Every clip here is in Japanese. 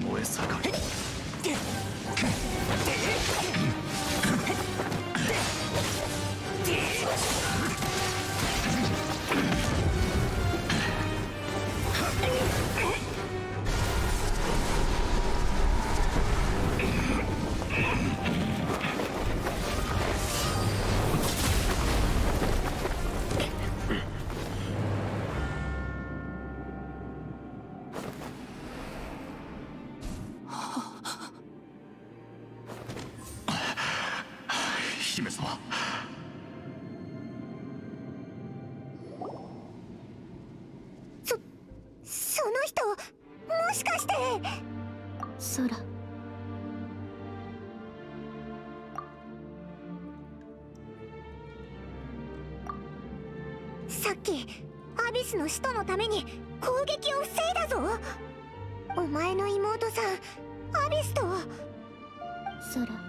燃え盛る。姫様。そその人もしかして。空。さっきアビスの使徒のために攻撃を防いだぞ。お前の妹さん。アビスと。空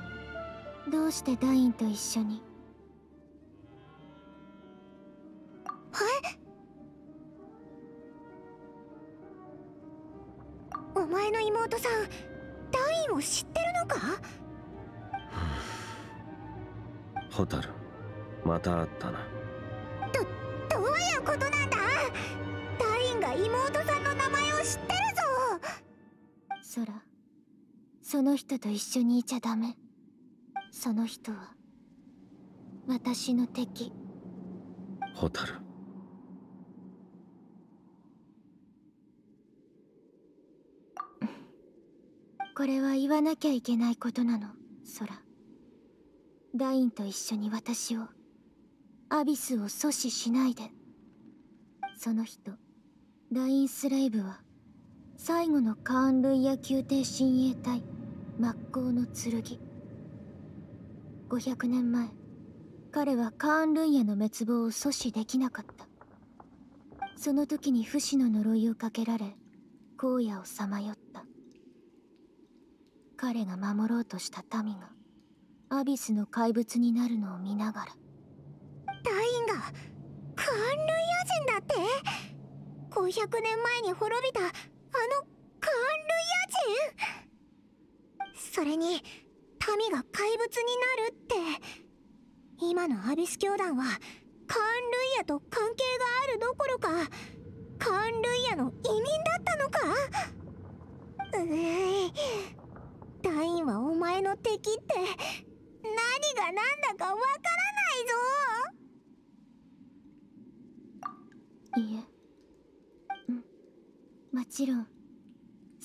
どうしてダインと一緒に？え？お前の妹さんダインを知ってるのか？ホタルまた会ったな。どどういうことなんだ？ダインが妹さんの名前を知ってるぞ！空その人と一緒にいちゃダメその人は私の敵。ホタルこれは言わなきゃいけないことなの空ダインと一緒に私をアビスを阻止しないで。その人ダインスレイブは最後のカーン・ルイヤ宮廷親衛隊真っ向の剣500年前彼はカーン・ルイヤの滅亡を阻止できなかった。その時に不死の呪いをかけられ荒野をさまよった。彼が守ろうとした民がアビスの怪物になるのを見ながら。ダインがカーン・ルイヤ人だって？500年前に滅びたあのカーン・ルイヤ人？それに民が怪物になるって。今のアビス教団はカーン・ルイヤと関係があるどころかカーン・ルイヤの移民だったのか。うーい。ダインはお前の敵って何が何だかわからないぞ。いいえ。うん。もちろん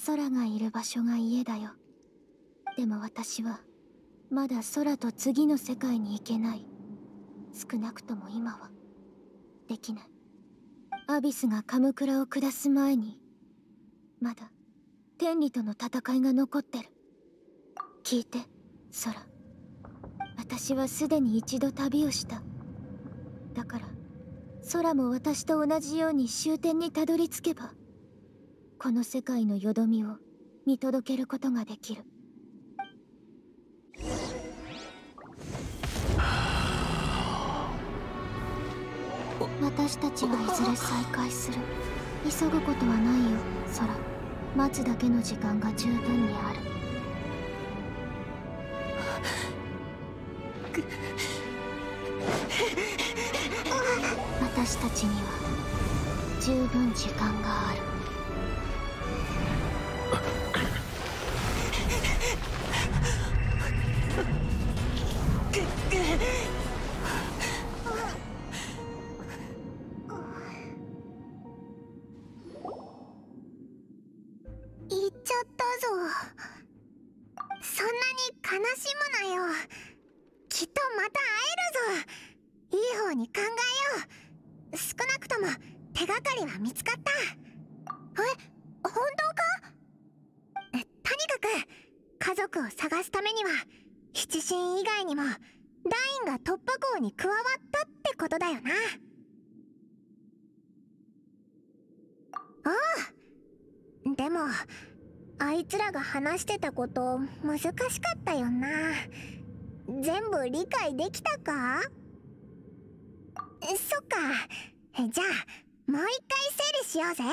空がいる場所が家だよ。でも私はまだ空と次の世界に行けない。少なくとも今はできない。アビスがカムクラを下す前にまだ天理との戦いが残ってる。聞いて空私はすでに一度旅をした。だから空も私と同じように終点にたどり着けばこの世界のよどみを見届けることができる。私たちはいずれ再会する。急ぐことはないよ空待つだけの時間が十分にある。私たちには十分時間がある。ったぞ。そんなに悲しむなよ。きっとまた会えるぞ。いい方に考えよう。少なくとも手がかりは見つかった。え本当か？とにかく家族を探すためには七神以外にもダインが突破口に加わったってことだよな。ああ。でもあいつらが話してたこと難しかったよな。全部理解できたか？そっか。じゃあもう一回整理しようぜ。